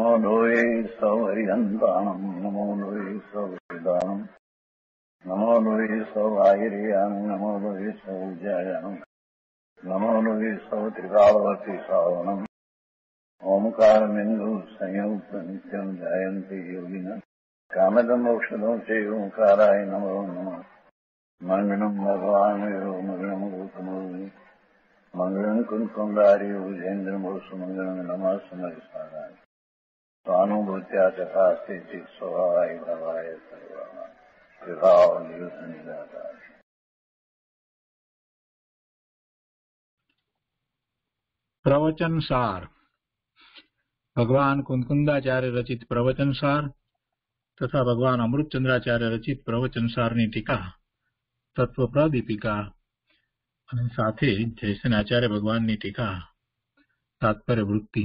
નમો લોહે સૌહરિહંતાણમ નમો લોહે સૌહરિદાનમ નમો લોહે સૌઆયર્યામ નમો લોહે સૌજાયામ નમો લોહે સૌ ત્રિકાળવતી શ્રાવણમ ઓમકારમિંદુ સંયુક્ત નિત્યમ જાયંતી યોગિન કામદમ ઔષધો છે ઓમકારાય નમો નમઃ મંગળમ ભગવાન મંગળમ ગૌતમોની મંગળમ કુંકુંદાર્યો જૈન્દ્રમોસુ મંગળમ નમઃ સમયસારાય સ્વાનુભૂત્યા પ્રવચન સાર ભગવાન કુંકુંદાચાર્ય રચિત પ્રવચન સાર તથા ભગવાન અમૃતચંદ્રાચાર્ય રચિત પ્રવચન સારની ટીકા તત્વ પ્રદીપિકા અને સાથે જયસન આચાર્ય ભગવાનની ટીકા, તાત્પર્ય વૃત્તિ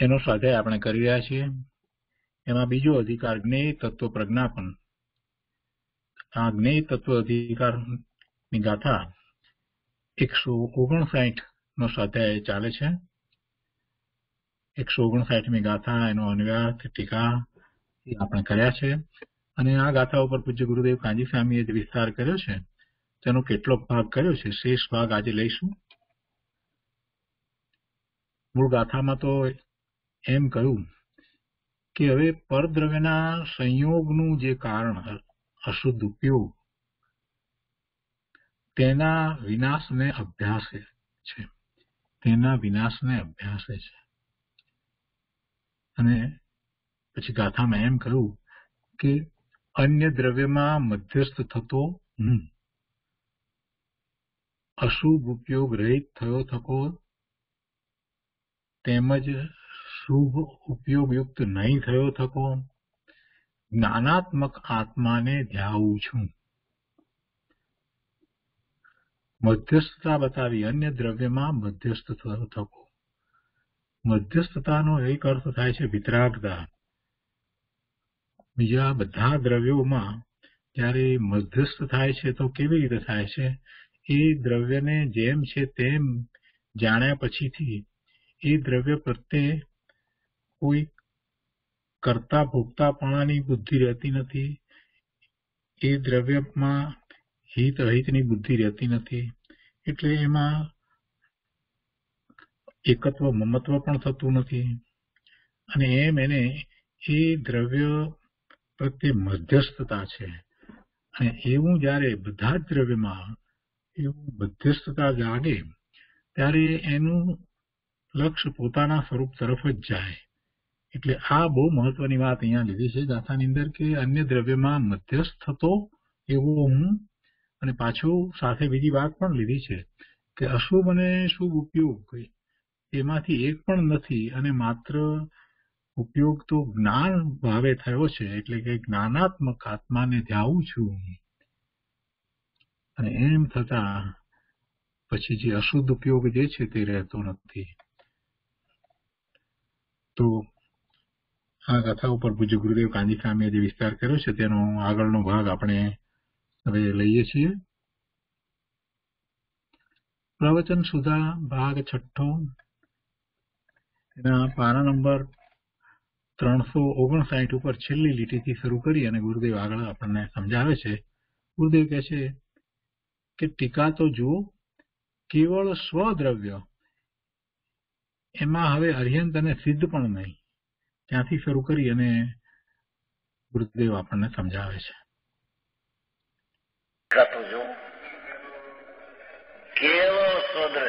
એનો સ્વાધ્યાય આપણે કરી રહ્યા છીએ. એમાં બીજો અધિકાર જ્ઞેય તત્વ પ્રજ્ઞાપન. આ જ્ઞેય તત્વ અધિકારની ગાથા એકસો ઓગણસાઠ નો સ્વાધ્યાય ચાલે છે. એકસો ઓગણસાઠમી ગાથા એનો અન્વયાર્થ ટીકા એ આપણે કર્યા છે. અને આ ગાથા ઉપર પૂજ્ય ગુરુદેવ કાંજી સ્વામીએ જે વિસ્તાર કર્યો છે, તેનો કેટલો ભાગ કર્યો છે, શેષ ભાગ આજે લઈશું. મૂળ ગાથામાં તો એમ કહ્યું કે હવે પરદ્રવ્યના સંયોગનું જે કારણ અશુદ્ધ ઉપયોગ, તેના વિનાશને અભ્યાસે છે. તેના વિનાશને અભ્યાસે છે. અને પછી ગાથામાં એમ કહ્યું કે અન્ય દ્રવ્યમાં મધ્યસ્થ થતો હું અશુભ ઉપયોગ રહિત થયો થકો, તેમજ શુભ ઉપયોગયુક્ત નહીં થયો થકો જ્ઞાનાત્મક આત્માને ધ્યાવું છું. મધ્યસ્થતા બતાવી અન્ય દ્રવ્યમાં મધ્યસ્થ થયો થકો મધ્યસ્થતાનો એક અર્થ થાય છે વિતરાગતા. બીજા બધા દ્રવ્યોમાં જ્યારે મધ્યસ્થ થાય છે તો કેવી રીતે થાય છે? એ દ્રવ્યને જેમ છે તેમ જાણ્યા પછીથી એ દ્રવ્ય પ્રત્યે કોઈ કરતા ભોગતાપણાની બુદ્ધિ રહેતી નથી. એ દ્રવ્યમાં હિત અહિતની બુદ્ધિ રહેતી નથી. એટલે એમાં એકત્વ, મમત્વ પણ થતું નથી. અને એમ એને એ દ્રવ્ય પ્રત્યે મધ્યસ્થતા છે. અને એવું જ્યારે બધા જ દ્રવ્યમાં એવું મધ્યસ્થતા જાગે, ત્યારે એનું લક્ષ્ય પોતાના સ્વરૂપ તરફ જ જાય. એટલે આ બહુ મહત્વની વાત અહીંયા લીધી છે. ગાથાની અંદર કે અન્ય દ્રવ્યમાં મધ્યસ્થ થતો એવો હું અને પાછું સાથે બીજી વાત પણ લીધી છે કે અશુભ અને શુભ ઉપયોગ એમાંથી એક પણ નથી અને માત્ર ઉપયોગ તો જ્ઞાન ભાવે થયો છે એટલે કે જ્ઞાનાત્મક આત્માને ધ્યાવું છું અને એમ થતા પછી જે અશુદ્ધ ઉપયોગ જે છે તે રહેતો નથી. તો આ કથા ઉપર પૂજ્ય ગુરુદેવ કાંજી સ્વામીએ જે વિસ્તાર કર્યો છે, તેનો આગળનો ભાગ આપણે હવે લઈએ છીએ. પ્રવચન સુધા ભાગ છઠ્ઠો. એના પારા નંબર ત્રણસો ઓગણસાઠ ઉપર છેલ્લી લીટીથી શરૂ કરી અને ગુરુદેવ આગળ આપણને સમજાવે છે. ગુરુદેવ કહે છે કે, ટીકા તો જુઓ, કેવળ સ્વદ્રવ્ય, એમાં હવે અર્યંત અને સિદ્ધ પણ નહીં. ત્યાંથી શરૂ કરી અને ગુરુદેવ આપણને સમજાવે છે. કેવો જો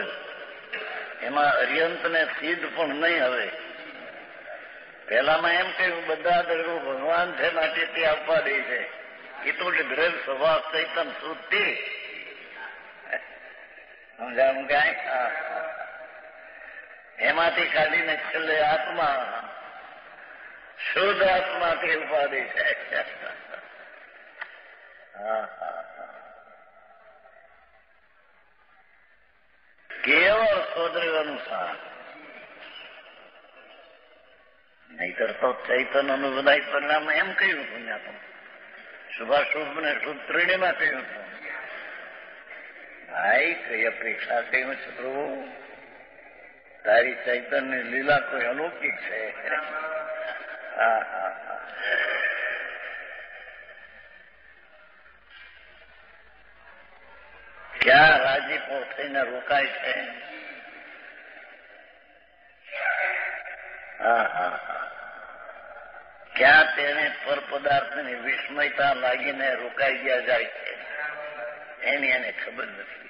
એમાં અર્યંત ને સિદ્ધ પણ નહીં હવે. પહેલામાં એમ કહ્યું, બધા દ્રવ્યો ભગવાન છે, માટે તે આપવા દે છે. એ તો ગ્રહ સ્વભાવ ચૈતન શુદ્ધિ સમજાવું કાંઈ એમાંથી કાઢીને છેલ્લે આત્મા શુદ્ધ આત્માથી ઉપાધિ છે. કેવળ સ્વદ્રવ અનુસાર. નહીતર તો ચૈતન અનુબધાય પરિણામ એમ કહ્યું હતું ત્યાં તો. શુભાશુભ ને શુભ ત્રિણીમાં કહ્યું હતું. ભાઈ, કઈ અપેક્ષા કહ્યું છે? પ્રભુ તારી ચૈતન્ય લીલા કોઈ અલૌકિક છે? ક્યાં રાજીપો થઈને રોકાય છે? ક્યાં તેને પર પદાર્થની વિસ્મયતા લાગીને રોકાઈ ગયા જાય છે? એની એને ખબર નથી.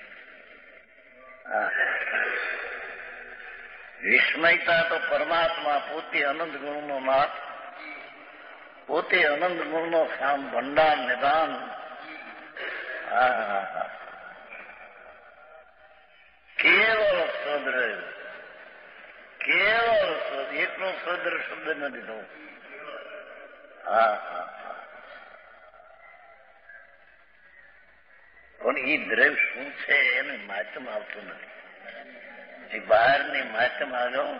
વિસ્મયતા તો પરમાત્મા પોતે અનંત ગુણનો નાથ પોતે અનંત ગુણનો સામ ભંડાર નિદાન. કેવળ સદ્ર કેવળ સદ એટલો સદ્ર શબ્દ નથી હા પણ એ દ્રવ શું છે એને માતમ આવતું નથી. બહારની માતમ આવ્યો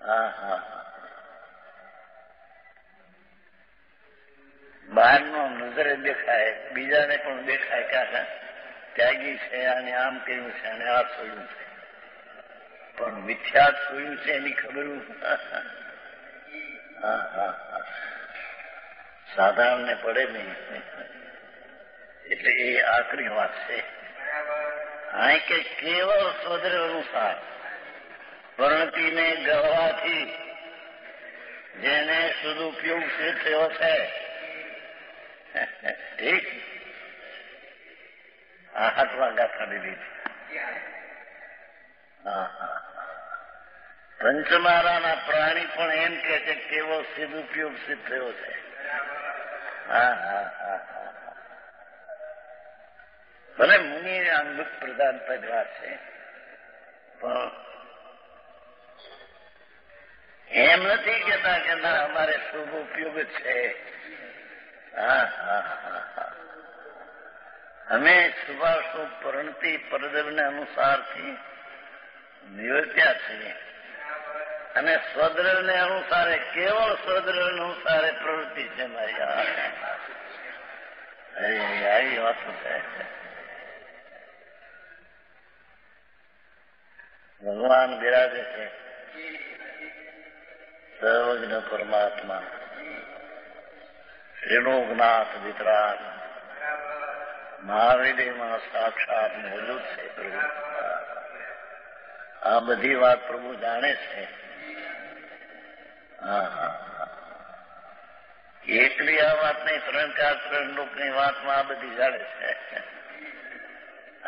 હા હા હા બહારનો નજરે દેખાય, બીજાને પણ દેખાય કે આ ત્યાગી છે અને આમ કર્યું છે અને આ છોડ્યું છે. પણ મિથ્યા છોડ્યું છે એની ખબર સાધારણને પડે નહીં. એટલે એ આકરી વાત છે. આ કે કેવળ સ્વદ્ર અનુસાર વર્ણતીને ગવાથી જેને સદુપયોગ છે તેવો છે. આ હાથમાં ગાથા દીધી હા હા પંચમારાના પ્રાણી પણ એમ કે છે કેવો સદુપયોગ સિદ્ધ થયો છે. ભલે મુનિ અંગુત પ્રધાન પદ વાત છે, પણ એમ નથી કેતા કે ના, અમારે શુભ ઉપયોગ છે. હા હા હા હા. અમે શુભાશુભ પરણતી પરદવને અનુસારથી નિવર્ત્યા છીએ અને સ્વદ્રવને અનુસારે, કેવળ સ્વદ્રવ અનુસારે પ્રવૃત્તિ છે મારી આવી વાત ભગવાન બિરાજે છે. સર્વજ્ઞ પરમાત્મા. શ્રીણોગનાથ વિતરાગ. મહાવીરમાં સાક્ષાત મોજૂદ છે, પ્રભુ. આ બધી વાત પ્રભુ જાણે છે. એકલી આ વાત નહીં, ત્રણ, ચાર, ત્રણ લોકની વાતમાં આ બધી જાણે છે.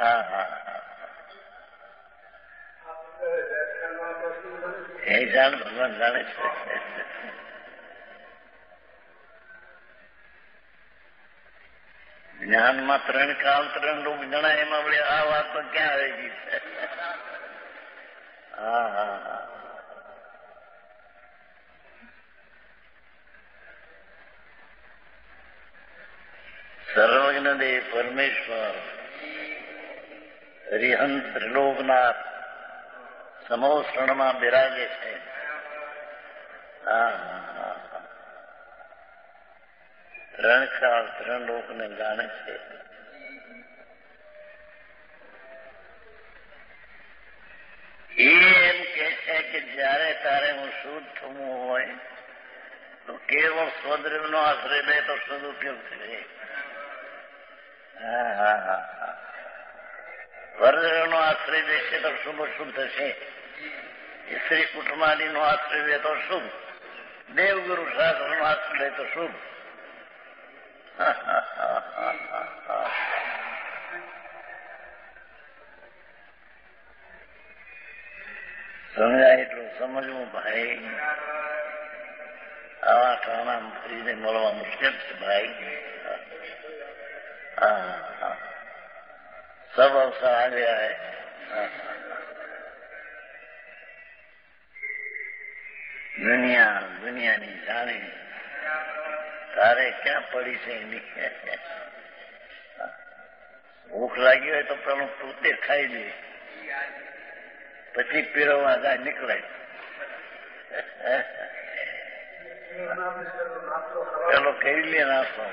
હા હા. એ જાણ ભગવાન જાણે છે. જ્ઞાનમાં ત્રણ કાલ ત્રણ લોક જણાય, એમાં વળી આ વાત તો ક્યાં આવી ગઈ? છે હા હા હા. સર્વજ્ઞ દેવ પરમેશ્વર, હરિહંત ત્રિલોકનાથ સમોષણમાં બિરાજે છે. હા હા. ત્રણ ક્ષણ ત્રણ લોકને જાણે છે એ એમ કે છે કે જયારે તારે હું શુદ્ધ થવું હોય તો કેવળ સ્વદ્રવનો આશ્રય લે તો સદુપયોગ થશે હા હા હા આશ્રય લેશે તો શુભ શુભ થશે સ્ત્રી કુટુંબાદીનો આશ્રય લે તો શુભ દેવગુરુ શાસ્ત્રનો આશ્રય લે તો શુભ સમજાય એટલું સમજવું ભાઈ આવા ઠાણા ફરીને મળવા મુશ્કેલ છે ભાઈ સબ અવસર આ ગયા હે દુનિયા દુનિયાની જાણી તારે ક્યાં પડી છે એની? ભૂખ લાગી હોય તો પેલું પોતે ખાઈ લે. પછી પીરવવા જાય, નીકળે. પેલો કહી લે નાસ્તો.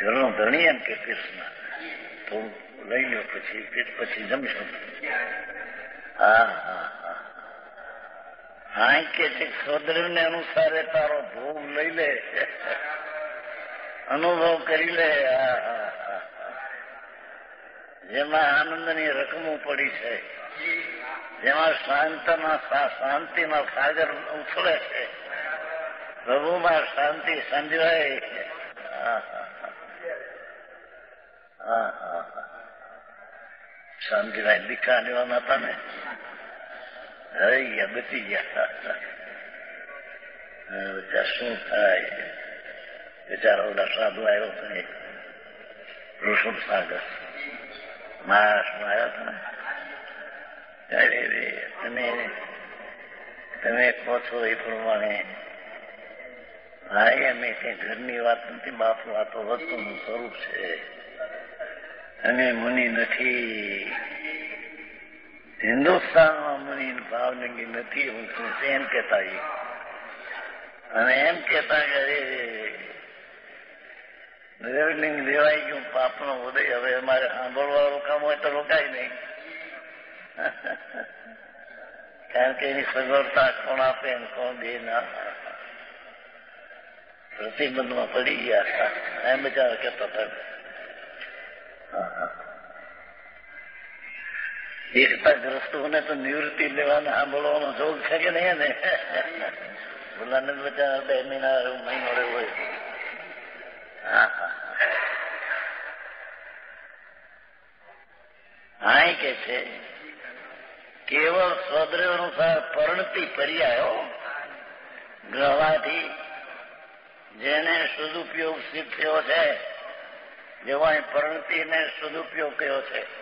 ઘરનો ધણી એમ કે કૃષ્ણ થોડું લઈ લો પછી પછી જમશો. હા હા હા. હા છે અનુસારે તારો ભોગ લઈ લે. અનુભવ કરી લે. હા હા હા જેમાં આનંદની રકમો પડી છે. જેમાં શાંતના શાંતિના સાગર ઉછળે છે. પ્રભુમાં શાંતિ સંજવાય હા દીકરા લેવાના હતા ને? તમે તમે કહો છો એ પ્રમાણે ભાઈ અમે કઈ ઘરની વાત નથી બાપુ આ તો વસ્તુનું સ્વરૂપ છે અમે મુનિ નથી હિન્દુસ્તાનમાં મુનિ ભાવનગી નથી, હું શું એમ કેતા અને એમ કેતા કે અરે દ્રવલિંગ લેવાઈ ગયું, પાપનો ઉદય. હવે અમારે સાંભળવાનું કામ હોય તો રોકાય નહીં. કારણ કે એની સગવડતા કોણ આપે ને કોણ દે ના પ્રતિબંધમાં પડી ગયા હતા. એમ બિચારા કહેતા હતા. એકતા ગ્રસ્તોને તો નિવૃત્તિ લેવાનો સાંભળવાનો શોખ છે કે નહીં ને ગુલાનંદ બચારા બે મહિના મહિનો રહ્યો હોય. હા હા. કે છે, કેવળ સ્વદ્રવ અનુસાર પરણતી પર્યાયો ગ્રહવાથી જેને સદુપયોગ સિદ્ધ થયો છે, જેવાય પરણતી પરણતીને સદુપયોગ કયો છે.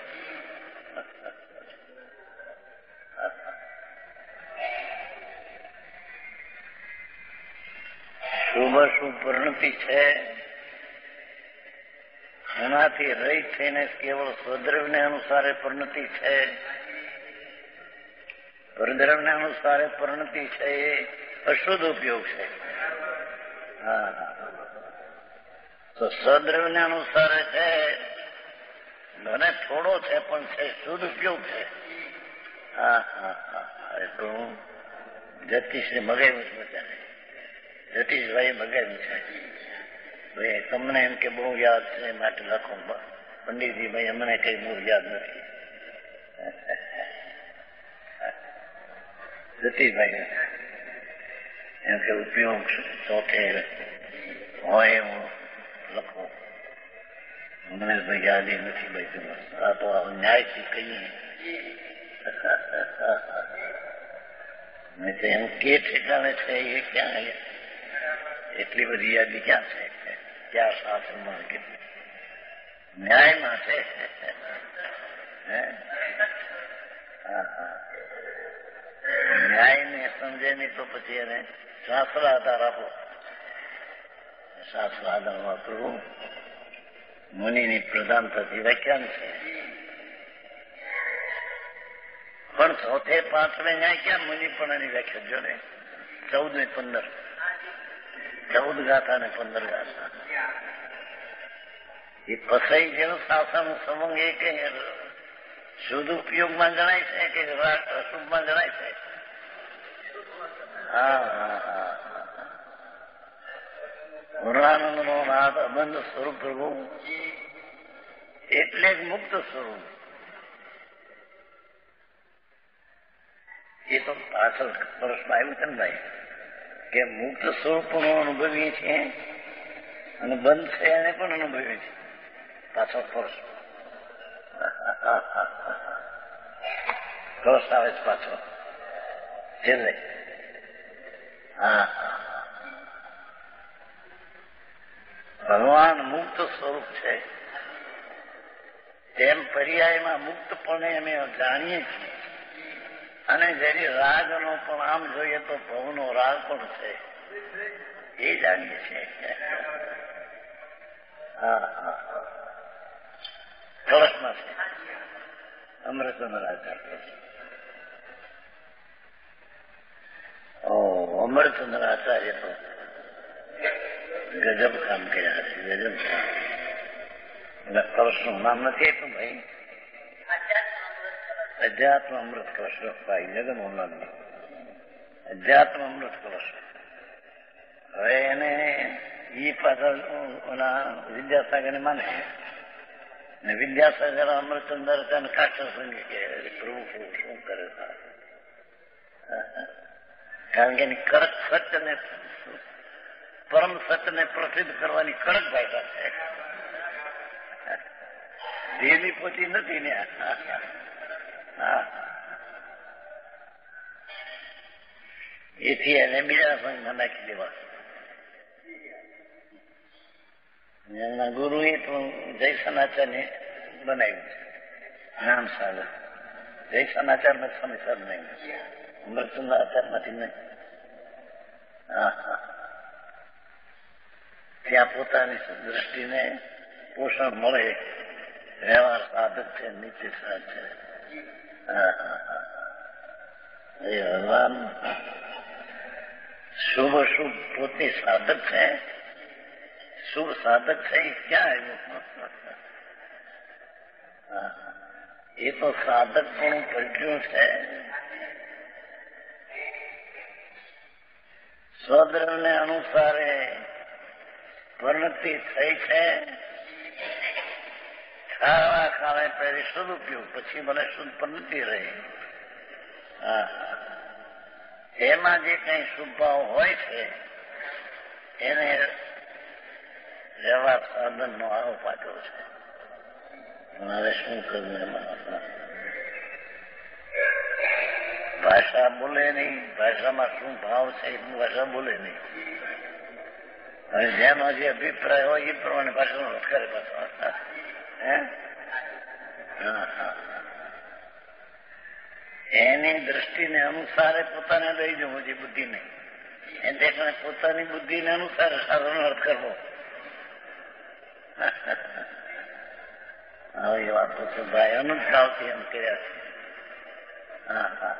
શુભ પરિણતિ છે. એનાથી રહિત થઈને કેવળ સ્વદ્રવને અનુસારે પરિણતિ છે. પરદ્રવને અનુસારે પરિણતિ છે એ અશુદ્ધ ઉપયોગ છે. હા. તો સદ્રવને અનુસારે છે, મને થોડો છે, પણ છે, શુદ્ધ ઉપયોગ છે. હા હા હા એ તો હું જતીશને મગાવ્યું છે બધાને. જતીશભાઈ મગાવ્યું છે. તમને એમ કે બહુ યાદ છે માટે લખો. પંડિતજી ભાઈ અમને કઈ બહુ યાદ નથી. જતીશભાઈ, એમ કે ઉપયોગ ચોથે હોય એવું લખો. મને ભાઈ યાદ નથી ભાઈ તમે આ તો ન્યાયથી કહીએ. મેં તો એમ કે ઠેકાણે છે, એ ક્યાં એટલી બધી યાદી ક્યાં છે ક્યાં શાસ્ત્રમાં કેટલી ન્યાયમાં છે ન્યાયને સમજે નહીં તો પછી એને શાસ્ત્ર આધાર આપો શાસ્ત્ર આધાર વાપરવું મુનિની પ્રધાન થતી વ્યાખ્યાન છે પણ ચોથે પાંચમે ન્યાય ક્યાં મુનિ પણ એની વ્યાખ્યા જો ને ચૌદ ને પંદર ચૌદ ગાથા ને પંદર ગાથા. એ ફસાઈ જેનું શાસન સમંગ એ કે શુદ્ધ ઉપયોગમાં જણાય છે કે અશુભમાં જણાય છે? હા નો નાથ અબંધ સ્વરૂપ પ્રભુ. એટલે જ મુક્ત સ્વરૂપ. એ તો પાછળ પ્રશ્ન આવ્યું છે ને ભાઈ? કે મુક્ત સ્વરૂપનો અનુભવીએ છીએ અને બંધ થયાને પણ અનુભવીએ છીએ. પાછો ફોર્સ. પ્રશ્ન આવે છે પાછો. છેલ્લે. હા. ભગવાન મુક્ત સ્વરૂપ છે. તેમ પર્યાયમાં મુક્તપણે અમે જાણીએ છીએ. અને જેની રાગનો પણ આમ જોઈએ તો ભવનો રાગ પણ છે. એ જાણીએ છીએ. હા હા કળશમાં છે. અમૃતચંદ્ર આચાર્ય ઓ અમરચંદ્ર આચાર્ય તો ગજબ કામ કર્યા છે, ગજબ કામ. કળશનું નામ નથી એટલું ભાઈ. અધ્યાત્મ અમૃત કળશ ભાઈ જગન્નાથની અધ્યાત્મ અમૃત કળશ હવે એને ઈ પાછળ ઓલા વિદ્યાસાગર ને માને ને વિદ્યાસાગર અમૃતચંદ્ર અને કાઠા સંઘ કે પ્રભુ શું કરે છે કારણ કે એની કડક સત્યને પરમ સત્યને પ્રસિદ્ધ કરવાની કડક ભાષા છે ધીમી પોતી નથી ને એથી એને બીજા સંઘમાં નાખી દેવા. એમના ગુરુએ પણ જય સનાચાર્યને બનાવ્યું છે. નામ સાગર જય સનાચાર મેં સ્વામી સાહેબ નહીં અમૃતચંદ્ર આચારમાંથી નહીં હા હા. ત્યાં પોતાની દ્રષ્ટિને પોષણ મળે. વ્યવહાર સાધક છે નીતિ સાધ છે. હા ભગવાન શુભ શુભ પોતે સાધક છે? શુભ સાધક છે? એ ક્યાં આવ્યું? એ તો સાધક પણ પલટ્યું છે. સ્વદ્રવને અનુસારે પરિણતિ થઈ છે. ખાવા, ખાવે પહેરી પીવું પછી મને શુદ્ધ પરિણતિ રહી. હા. એમાં જે કઈ શુભાવ હોય છે, એને વ્યવહાર સાધન નો આવો પાછો છે. મારે શું કરવું એમાં? ભાષા બોલે નહીં, ભાષામાં શું ભાવ છે ભાષા બોલે નહીં. અને જેનો જે અભિપ્રાય હોય એ પ્રમાણે ભાષાનો રસ કરે પાછો એની દ્રષ્ટિને અનુસારે પોતાને લઈ જવું છે બુદ્ધિ નહીં એને પોતાની બુદ્ધિને અનુસાર સાધનો અર્થ કરવો. હવે એ વાતો છે ભાઈ અનંત એમ કર્યા છે. હા હા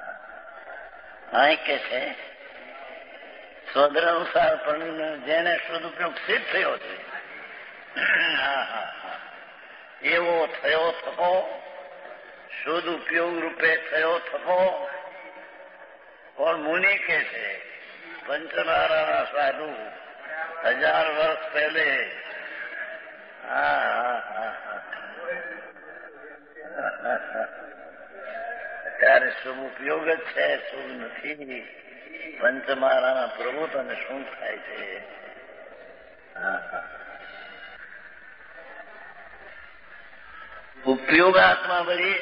અહીં કે છે સ્વદ્ર અનુસાર પણ જેને સદુપયોગ સિદ્ધ થયો છે. હા હા. એવો થયો થકો શુદ્ધ ઉપયોગ રૂપે થયો થકો પણ મુનિ કે છે પંચનારાના સાધુ હજાર વર્ષ પહેલે હા હા હા અત્યારે શુભ ઉપયોગ જ છે શુભ નથી પંચમારાના પ્રભુ તને શું થાય છે હા હા ઉપયોગ આત્મા વળી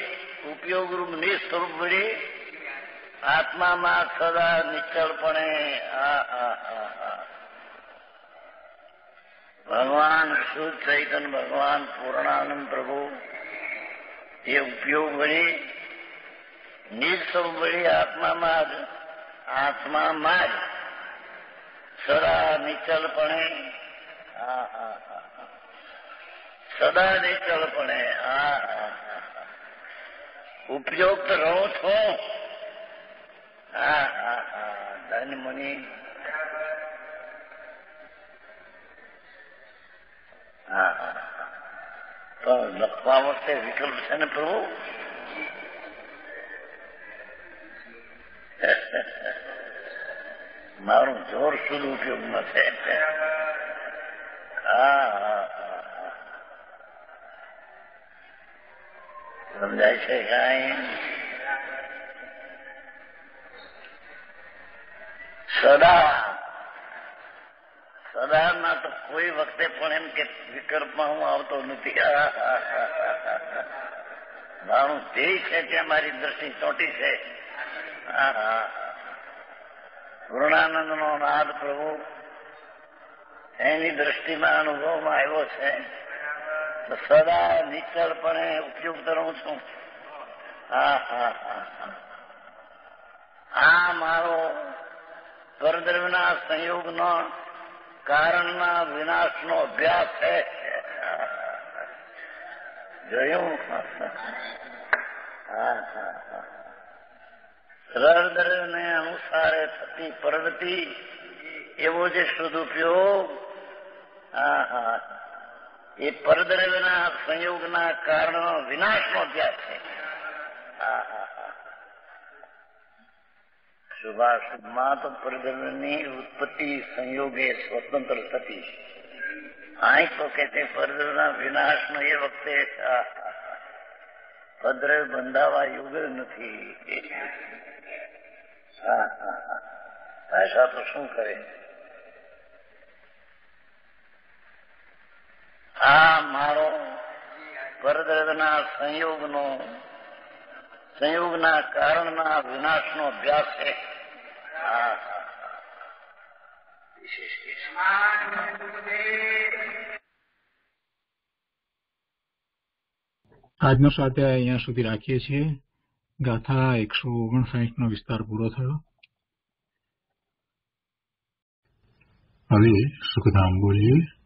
ઉપયોગ રૂપ નિસ્વરૂપ વળી આત્મામાં સદા નિશ્ચળપણે આ આ આ આ ભગવાન શુદ્ધ ચૈતન ભગવાન પૂર્ણાનંદ પ્રભુ એ ઉપયોગ વળી નિસ્વરૂપ વળી આત્મામાં જ આત્મામાં જ સદા નિશ્ચળપણે હા હા સદા નિશ્ચલપણે હા હા ઉપયોગ તો રહું છું. હા ધન, મુનિ. લખવા વખતે વિકલ્પ છે ને, પ્રભુ? મારું જોર સુધી ઉપયોગમાં છે? હા. સમજાય છે કાંઈ? સદા. સદામાં તો કોઈ વખતે પણ એમ કે વિકલ્પમાં હું આવતો નથી. મારું ધ્યેય છે ત્યાં મારી દ્રષ્ટિ ચોટી છે. પૂર્ણાનંદ નો નાદ પ્રભુ એની દ્રષ્ટિમાં અનુભવમાં આવ્યો છે. સદા નિશ્ચળપણે ઉપયોગ કરું છું. આ મારો પરદ્રવ્યના સંયોગનો કારણના વિનાશનો અભ્યાસ છે. જોયું? હા હા હા. સરળદરને અનુસારે થતી પ્રગતિ એવો જે સદુપયોગ. હા હા. એ પરદ્રવ્યના સંયોગના કારણો વિનાશનો અભ્યાસ છે. શુભાશુભમાં તો પરદ્રવ્યની ઉત્પત્તિ સંયોગે સ્વતંત્ર થતી અહીં તો કે તે પરદ્રવ્યના વિનાશનો એ વખતે હા. બંધાવા યોગ જ નથી. હા હા હા. ભાષા તો શું કરે? આ મારો પરદ્રવ્યના સંયોગનો સંયોગના કારણના વિનાશનો અભ્યાસ છે. આજનો સ્વાધ્યાય અહીંયા સુધી રાખીએ છીએ. ગાથા એકસો ઓગણસાઠ નો વિસ્તાર પૂરો થયો. હવે સુખધામ બોલીએ.